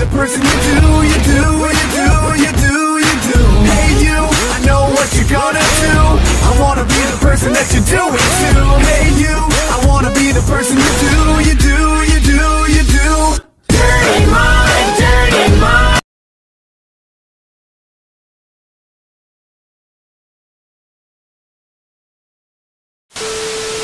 the person you do, you do, you do, you do, you do. Hey you, I know what you're gonna do. I wanna be the person that you're doing to.